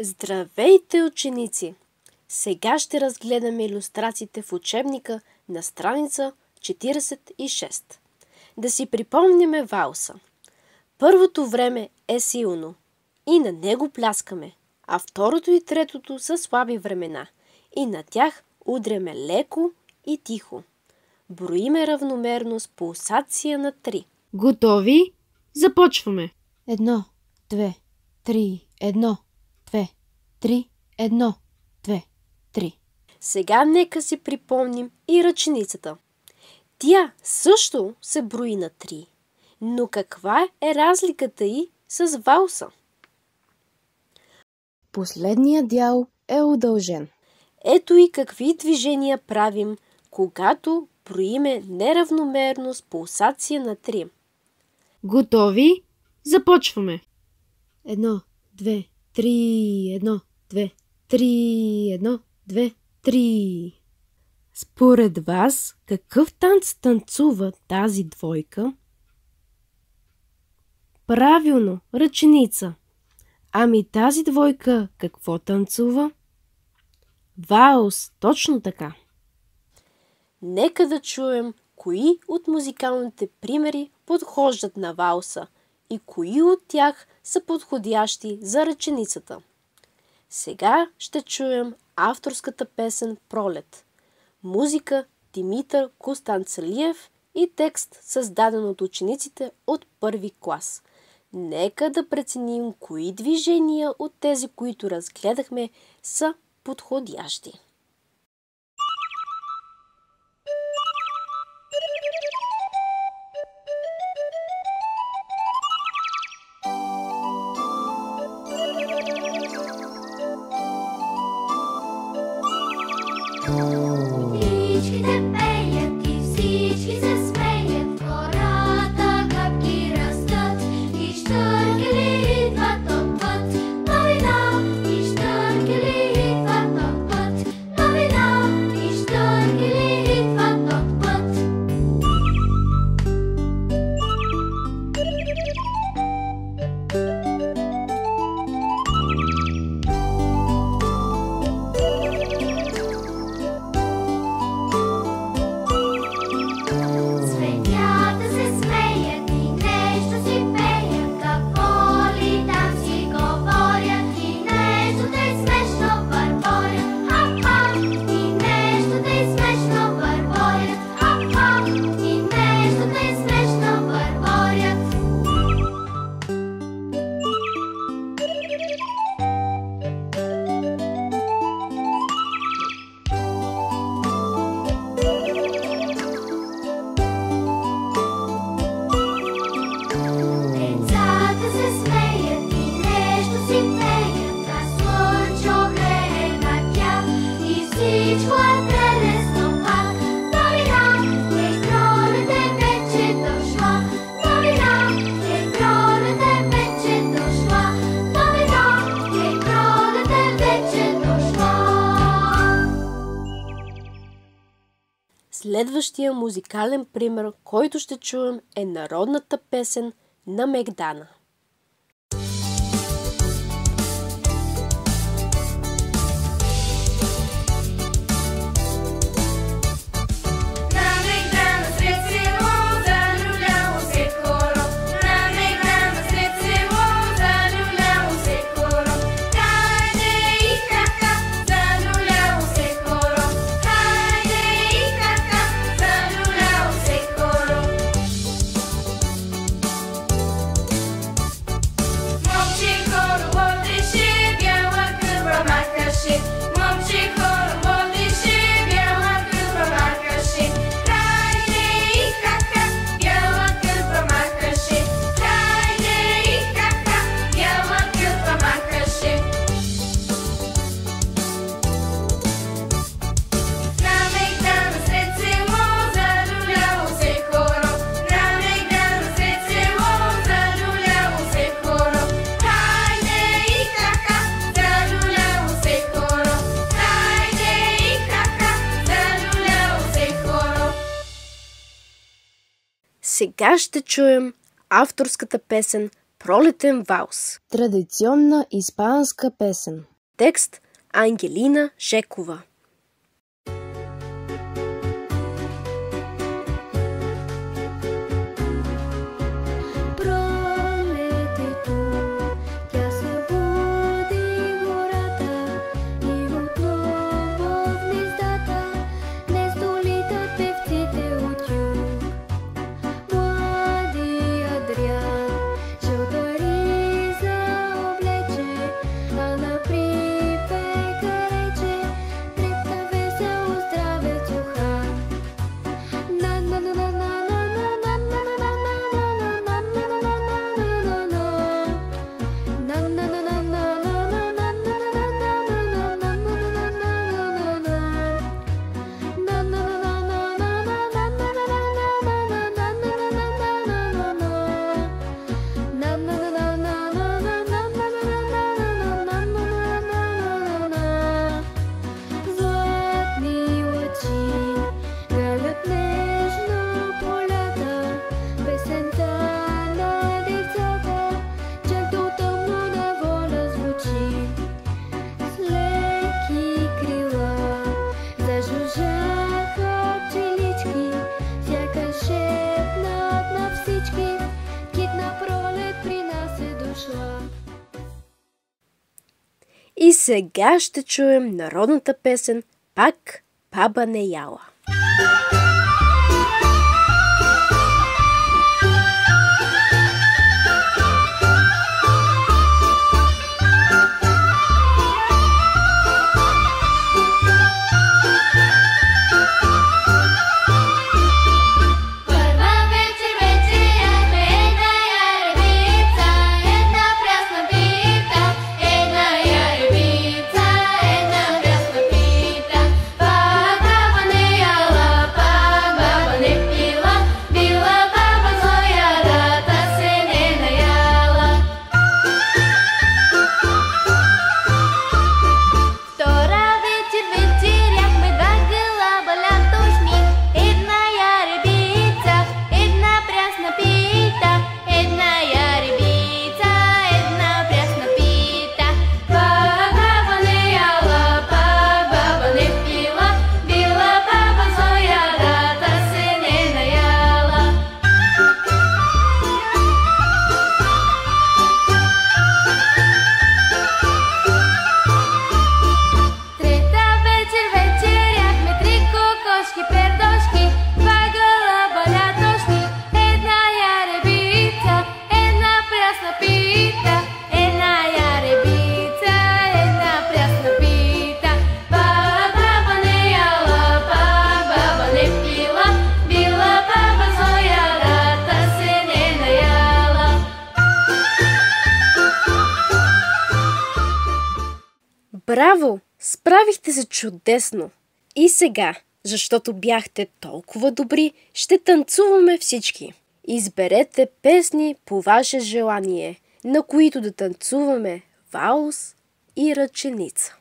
Здравейте, ученици! Сега ще разгледаме иллюстрациите в учебника на страница 46. Да си припомняме валса. Първото време е силно и на него пляскаме, а второто и третото са слаби времена и на тях удряме леко и тихо. Броиме равномерно с пулсация на 3. Готови? Започваме. Едно, две, три, едно, три, едно, две, три. Сега нека си припомним и ръченицата. Тя също се брои на 3. Но каква е разликата и с валса? Последният дял е удължен. Ето и какви движения правим, когато броиме неравномерно с пулсация на 3. Готови? Започваме. Едно, две, три, едно, две, три, едно, две, три. Според вас, какъв танц танцува тази двойка? Правилно, ръченица. Ами тази двойка какво танцува? Ваус, точно така. Нека да чуем кои от музикалните примери подхождат на валса и кои от тях са подходящи за ръченицата. Сега ще чуем авторската песен Пролет. Музика Димитър Костанцелиев и текст създаден от учениците от първи клас. Нека да преценим кои движения от тези, които разгледахме, са подходящи. Следващия музикален пример, който ще чуем е народната песен на Мегдана. махаше. Момче Сега ще чуем авторската песен Пролетен Ваус. Традиционна испанска песен. Текст Ангелина Шекова. птички, кит на пролет при нас е дошла. И сега ще чуем народната песен Пак Паба не яла. Thank you. Браво! Справихте се чудесно! И сега, защото бяхте толкова добри, ще танцуваме всички. Изберете песни по ваше желание, на които да танцуваме ваус и ръченица.